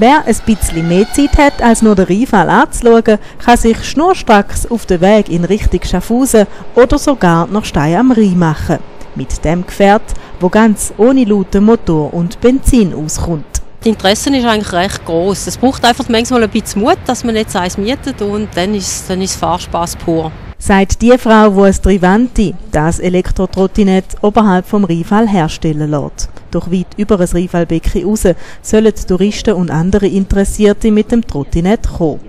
Wer ein bisschen mehr Zeit hat, als nur den Rheinfall anzuschauen, kann sich schnurstracks auf den Weg in Richtung Schaffhausen oder sogar nach Stein am Rhein machen. Mit dem Gefährt, wo ganz ohne lauten Motor und Benzin auskommt. Das Interesse ist eigentlich recht groß. Es braucht einfach manchmal ein bisschen Mut, dass man jetzt eins mietet und dann ist, dann ist Fahrspaß pur. Sagt die Frau, die ein Trivanti, das Elektrotrottinett, oberhalb vom Rheinfall herstellen lässt. Doch weit über ein Rheinfallbecken raus sollen Touristen und andere Interessierte mit dem Trottinett kommen.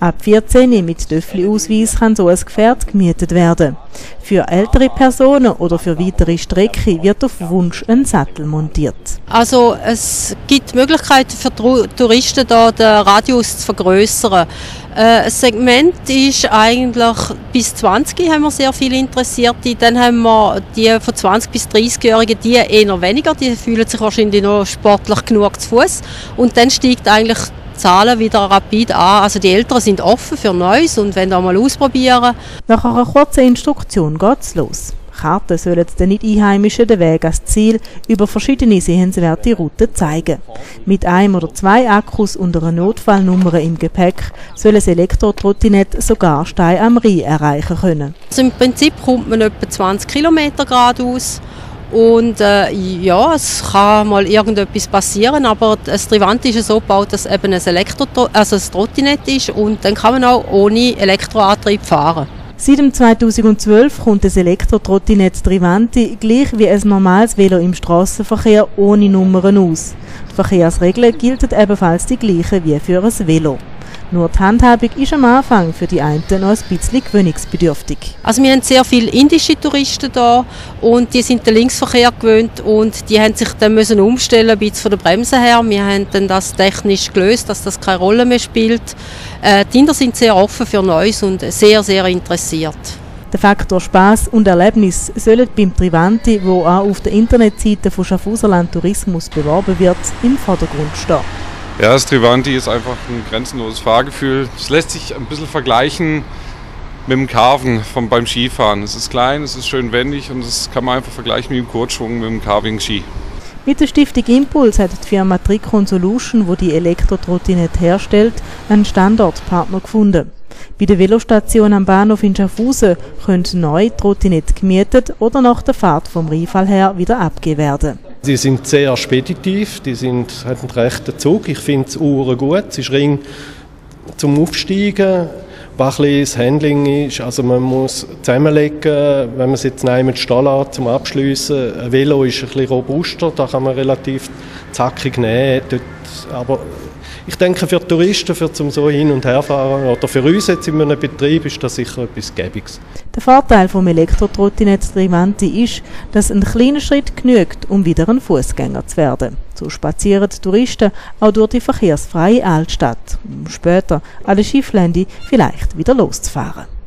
Ab 14 mit Töffli-Ausweis kann so ein Gefährt gemietet werden. Für ältere Personen oder für weitere Strecken wird auf Wunsch ein Sattel montiert. Also es gibt Möglichkeiten für Touristen da den Radius zu vergrößern. Äh, das Segment ist eigentlich bis 20 haben wir sehr viele Interessierte. Dann haben wir die von 20 bis 30-Jährigen, die eher weniger, die fühlen sich wahrscheinlich noch sportlich genug zu Fuß. Und dann steigt eigentlich Zahlen wieder rapid an. Also die Eltern sind offen für Neues und wollen auch mal ausprobieren. Nach einer kurzen Instruktion geht's los. Karten sollen den Nicht-Einheimischen den Weg als Ziel über verschiedene sehenswerte Routen zeigen. Mit einem oder zwei Akkus und einer Notfallnummer im Gepäck soll das Elektrotrottinett sogar Stein am Rhein erreichen können. Also Im Prinzip kommt man etwa 20 Kilometer geradeaus und äh, ja, es kann mal irgendetwas passieren, aber das Trivant ist so gebaut, dass eben ein, Elektro also ein Trottinett ist und dann kann man auch ohne Elektroantrieb fahren. Seit 2012 kommt das Elektrotrottinett Trivanti gleich wie ein normales Velo im Straßenverkehr ohne Nummern aus. Die Verkehrsregeln gelten ebenfalls die gleichen wie für ein Velo. Nur die Handhabung ist am Anfang für die einen noch ein bisschen gewöhnungsbedürftig. Also wir haben sehr viele indische Touristen da und die sind den Linksverkehr gewöhnt und die haben sich dann müssen umstellen, ein bisschen von der Bremse her. Wir haben dann das technisch gelöst, dass das keine Rolle mehr spielt. Äh, die Kinder sind sehr offen für Neues und sehr, sehr interessiert. Der Faktor Spaß und Erlebnis sollen beim Trivanti, wo auch auf der Internetseite von Schaffhauserland Tourismus beworben wird, im Vordergrund stehen. Ja, das Trivanti ist einfach ein grenzenloses Fahrgefühl. Es lässt sich ein bisschen vergleichen mit dem Carven vom, beim Skifahren. Es ist klein, es ist schön wendig und das kann man einfach vergleichen mit dem Kurzschwung, mit dem Carving-Ski. Mit der Stiftung Impuls hat die Firma Tricon Solution, wo die Elektrotrottinette herstellt, einen Standortpartner gefunden. Bei der Velostation am Bahnhof in Schaffhausen können neue Trottinette gemietet oder nach der Fahrt vom Rheinfall her wieder abgegeben werden. Sie sind sehr speditiv, die sind, haben einen rechten Zug. Ich finde es Uhren gut. Es ist Ring zum Aufsteigen. Was das Handling ist, also man muss zusammenlegen, wenn man es jetzt nehmen Stall hat, zum Abschliessen. Ein Velo ist ein bisschen robuster, da kann man relativ zackig nehmen. Dort, aber ich denke, für Touristen, für zum so hin und her fahren oder für uns jetzt in einem Betrieb ist das sicher etwas Gäbiges. Der Vorteil vom Elektrotrottinett Trivanti ist, dass ein kleiner Schritt genügt, um wieder ein Fußgänger zu werden. So spazieren die Touristen auch durch die verkehrsfreie Altstadt, um später alle Schifflände vielleicht wieder loszufahren.